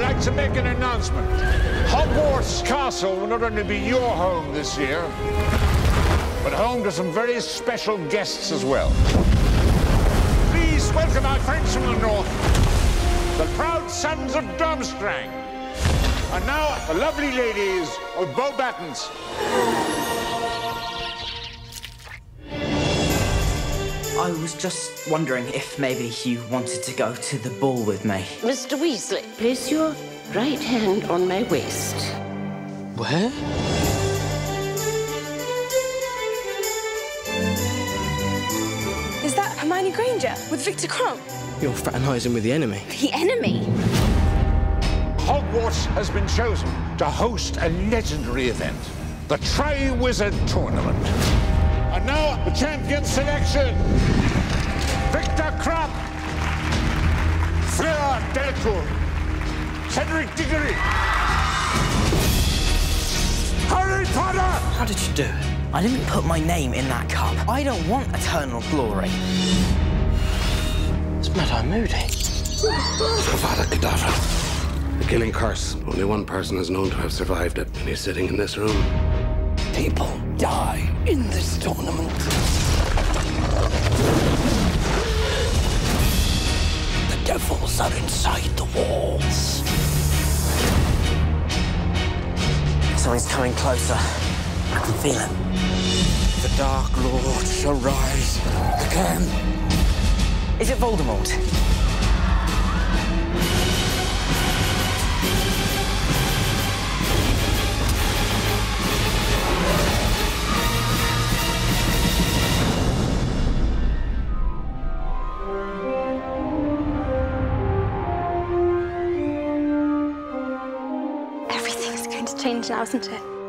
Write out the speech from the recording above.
I'd like to make an announcement. Hogwarts Castle will not only be your home this year, but home to some very special guests as well. Please welcome our friends from the north, the proud sons of Durmstrang. And now, the lovely ladies of Beauxbatons. I was just wondering if maybe you wanted to go to the ball with me. Mr. Weasley, place your right hand on my waist. Where? Is that Hermione Granger with Viktor Krum? You're fraternizing with the enemy. The enemy? Hogwarts has been chosen to host a legendary event, the Tri-Wizard Tournament. And now, the champion selection. Viktor Krum, Fleur Delacour, Cedric Diggory, Harry Potter! How did you do it? I didn't put my name in that cup. I don't want eternal glory. It's Mad-Eye Moody. Avada Kedavra. The killing curse. Only one person is known to have survived it, and he's sitting in this room. People die in this tournament. Are inside the walls. Something's coming closer. I can feel it. The Dark Lord shall rise again. Is it Voldemort? Going to change now, isn't it?